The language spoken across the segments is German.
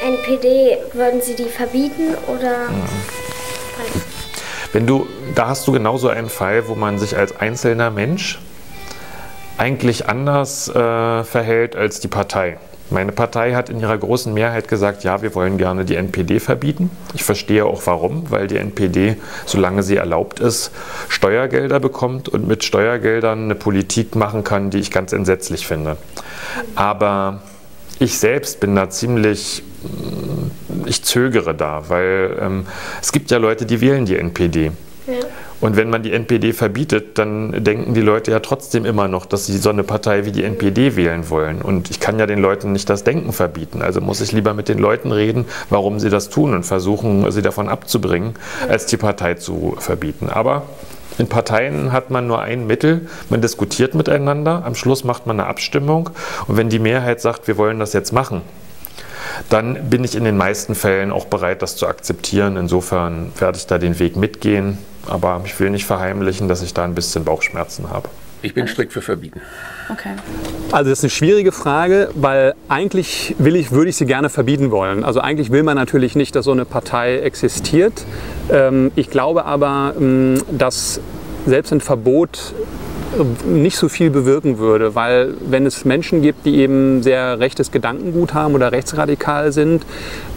NPD, würden Sie die verbieten oder? Wenn du, da hast du genauso einen Fall, wo man sich als einzelner Mensch eigentlich anders äh, verhält als die Partei. Meine Partei hat in ihrer großen Mehrheit gesagt, ja, wir wollen gerne die NPD verbieten. Ich verstehe auch warum, weil die NPD, solange sie erlaubt ist, Steuergelder bekommt und mit Steuergeldern eine Politik machen kann, die ich ganz entsetzlich finde. Aber ich selbst bin da ziemlich, ich zögere da, weil ähm, es gibt ja Leute, die wählen die NPD. Ja. Und wenn man die NPD verbietet, dann denken die Leute ja trotzdem immer noch, dass sie so eine Partei wie die NPD wählen wollen. Und ich kann ja den Leuten nicht das Denken verbieten. Also muss ich lieber mit den Leuten reden, warum sie das tun und versuchen, sie davon abzubringen, als die Partei zu verbieten. Aber in Parteien hat man nur ein Mittel, man diskutiert miteinander, am Schluss macht man eine Abstimmung und wenn die Mehrheit sagt, wir wollen das jetzt machen, dann bin ich in den meisten Fällen auch bereit, das zu akzeptieren. Insofern werde ich da den Weg mitgehen. Aber ich will nicht verheimlichen, dass ich da ein bisschen Bauchschmerzen habe. Ich bin strikt für verbieten. Okay. Also das ist eine schwierige Frage, weil eigentlich will ich, würde ich sie gerne verbieten wollen. Also eigentlich will man natürlich nicht, dass so eine Partei existiert. Ähm, ich glaube aber, ähm, dass selbst ein Verbot nicht so viel bewirken würde, weil wenn es Menschen gibt, die eben sehr rechtes Gedankengut haben oder rechtsradikal sind,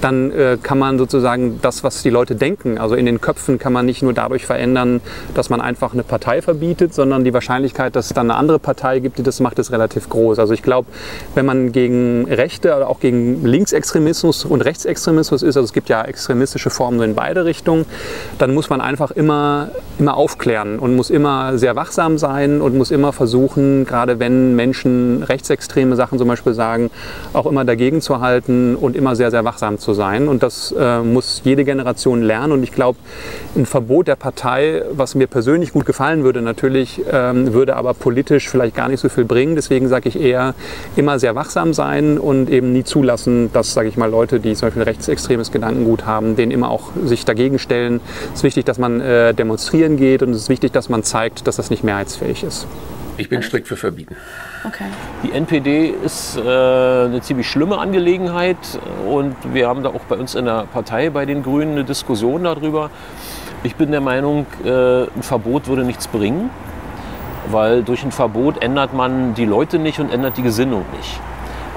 dann äh, kann man sozusagen das, was die Leute denken, also in den Köpfen kann man nicht nur dadurch verändern, dass man einfach eine Partei verbietet, sondern die Wahrscheinlichkeit, dass es dann eine andere Partei gibt, die das macht, ist relativ groß. Also ich glaube, wenn man gegen Rechte oder auch gegen Linksextremismus und Rechtsextremismus ist, also es gibt ja extremistische Formen in beide Richtungen, dann muss man einfach immer, immer aufklären und muss immer sehr wachsam sein und muss immer versuchen, gerade wenn Menschen rechtsextreme Sachen zum Beispiel sagen, auch immer dagegen zu halten und immer sehr, sehr wachsam zu sein. Und das äh, muss jede Generation lernen. Und ich glaube, ein Verbot der Partei, was mir persönlich gut gefallen würde, natürlich, ähm, würde aber politisch vielleicht gar nicht so viel bringen. Deswegen sage ich eher, immer sehr wachsam sein und eben nie zulassen, dass, sage ich mal, Leute, die zum Beispiel rechtsextremes Gedankengut haben, denen immer auch sich dagegen stellen. Es ist wichtig, dass man äh, demonstrieren geht und es ist wichtig, dass man zeigt, dass das nicht mehrheitsfähig ist. Ich bin strikt für verbieten. Okay. Die NPD ist äh, eine ziemlich schlimme Angelegenheit und wir haben da auch bei uns in der Partei, bei den Grünen, eine Diskussion darüber. Ich bin der Meinung, äh, ein Verbot würde nichts bringen, weil durch ein Verbot ändert man die Leute nicht und ändert die Gesinnung nicht.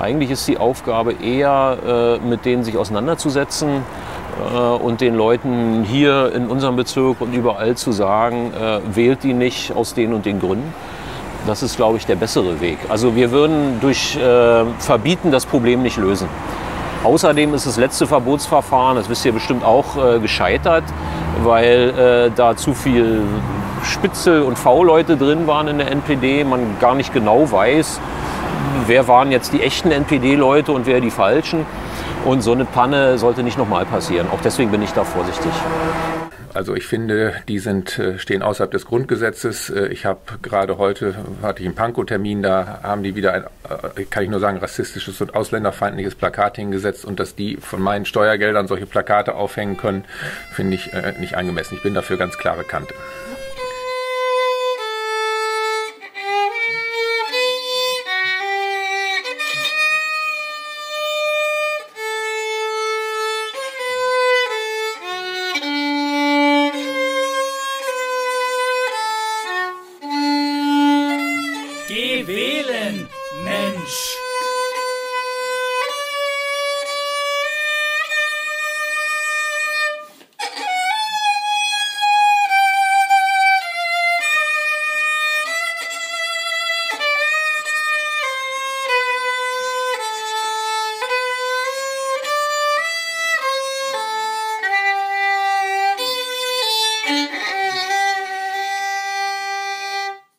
Eigentlich ist die Aufgabe eher, äh, mit denen sich auseinanderzusetzen äh, und den Leuten hier in unserem Bezirk und überall zu sagen, äh, wählt die nicht aus den und den Gründen das ist, glaube ich, der bessere Weg. Also wir würden durch äh, Verbieten das Problem nicht lösen. Außerdem ist das letzte Verbotsverfahren, das wisst ihr bestimmt auch, äh, gescheitert, weil äh, da zu viel Spitzel- und V-Leute drin waren in der NPD. Man gar nicht genau weiß, wer waren jetzt die echten NPD-Leute und wer die falschen. Und so eine Panne sollte nicht nochmal passieren. Auch deswegen bin ich da vorsichtig. Also ich finde, die sind, äh, stehen außerhalb des Grundgesetzes. Äh, ich habe gerade heute, hatte ich einen Pankow-Termin, da haben die wieder ein, äh, kann ich nur sagen, rassistisches und ausländerfeindliches Plakat hingesetzt und dass die von meinen Steuergeldern solche Plakate aufhängen können, finde ich nicht angemessen. Ich bin dafür ganz klare Kante.